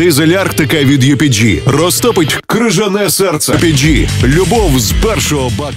Дизель Арктика від UPG розтопить крижане серце. UPG. Любов з першого бака.